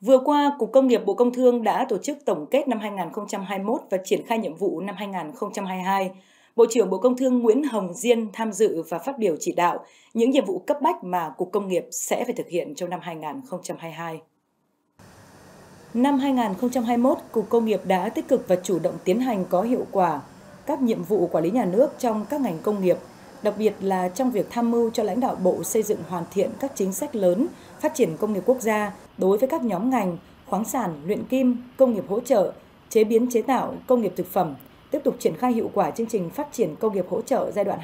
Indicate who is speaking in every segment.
Speaker 1: Vừa qua, Cục Công nghiệp Bộ Công Thương đã tổ chức tổng kết năm 2021 và triển khai nhiệm vụ năm 2022. Bộ trưởng Bộ Công Thương Nguyễn Hồng Diên tham dự và phát biểu chỉ đạo những nhiệm vụ cấp bách mà Cục Công nghiệp sẽ phải thực hiện trong năm 2022. Năm 2021, Cục Công nghiệp đã tích cực và chủ động tiến hành có hiệu quả các nhiệm vụ quản lý nhà nước trong các ngành công nghiệp, đặc biệt là trong việc tham mưu cho lãnh đạo Bộ xây dựng hoàn thiện các chính sách lớn phát triển công nghiệp quốc gia đối với các nhóm ngành khoáng sản, luyện kim, công nghiệp hỗ trợ, chế biến chế tạo, công nghiệp thực phẩm, tiếp tục triển khai hiệu quả chương trình phát triển công nghiệp hỗ trợ giai đoạn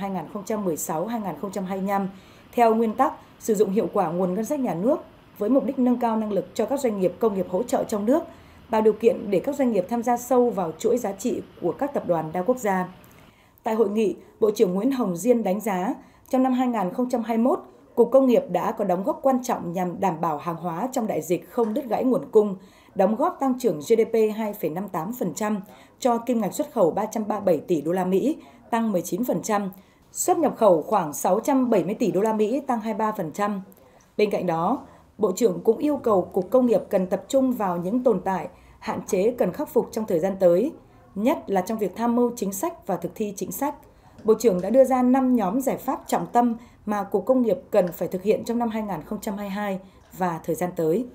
Speaker 1: 2016-2025 theo nguyên tắc sử dụng hiệu quả nguồn ngân sách nhà nước với mục đích nâng cao năng lực cho các doanh nghiệp công nghiệp hỗ trợ trong nước, tạo điều kiện để các doanh nghiệp tham gia sâu vào chuỗi giá trị của các tập đoàn đa quốc gia. Tại hội nghị, Bộ trưởng Nguyễn Hồng Diên đánh giá, trong năm 2021, Cục Công nghiệp đã có đóng góp quan trọng nhằm đảm bảo hàng hóa trong đại dịch không đứt gãy nguồn cung, đóng góp tăng trưởng GDP 2,58%, cho kim ngạch xuất khẩu 337 tỷ đô la Mỹ, tăng 19%, xuất nhập khẩu khoảng 670 tỷ đô la Mỹ, tăng 23%. Bên cạnh đó, Bộ trưởng cũng yêu cầu Cục Công nghiệp cần tập trung vào những tồn tại, hạn chế cần khắc phục trong thời gian tới, nhất là trong việc tham mưu chính sách và thực thi chính sách. Bộ trưởng đã đưa ra 5 nhóm giải pháp trọng tâm mà Cục Công nghiệp cần phải thực hiện trong năm 2022 và thời gian tới.